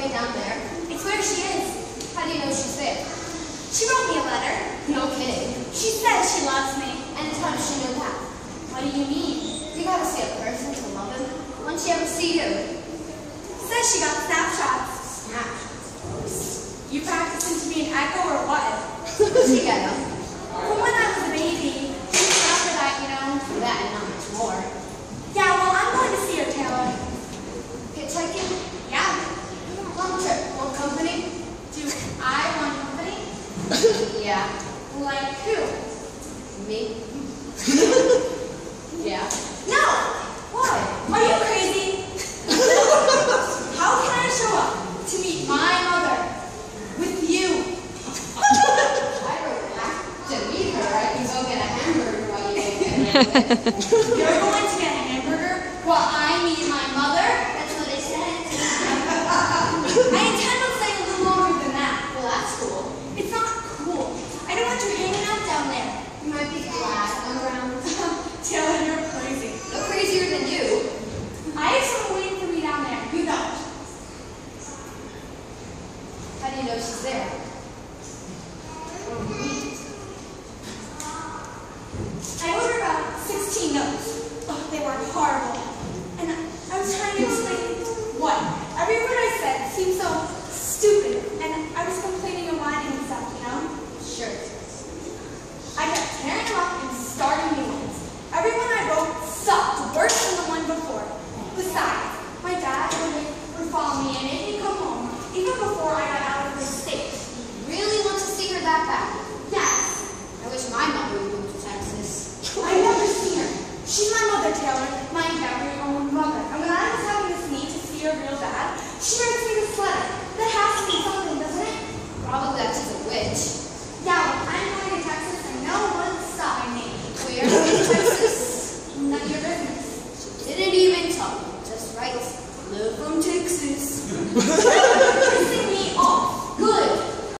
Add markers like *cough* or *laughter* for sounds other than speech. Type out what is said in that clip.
way down there. It's where she is. How do you know she's there? She wrote me a letter. No kidding. She said she loves me and told she knew that. What do you mean? You gotta see a person to love him. You ever see him? Says she got snapshots. Snapshots? You practicing to be an echo or what? *laughs* she got *laughs* Yeah. Like who? Me? *laughs* yeah. No! Why? Are you crazy? *laughs* How can I show up to meet my mother with you? I wrote back to meet her. I can go get a hamburger while you get there. You're going to get a hamburger while I meet my mother? real bad, she writes me this letter. That has to be something, doesn't it? Probably that she's a witch. Yeah, I'm going to Texas and no one saw me. Where in Texas? *laughs* None of your business. She didn't even tell me. Just writes, live from Texas. *laughs*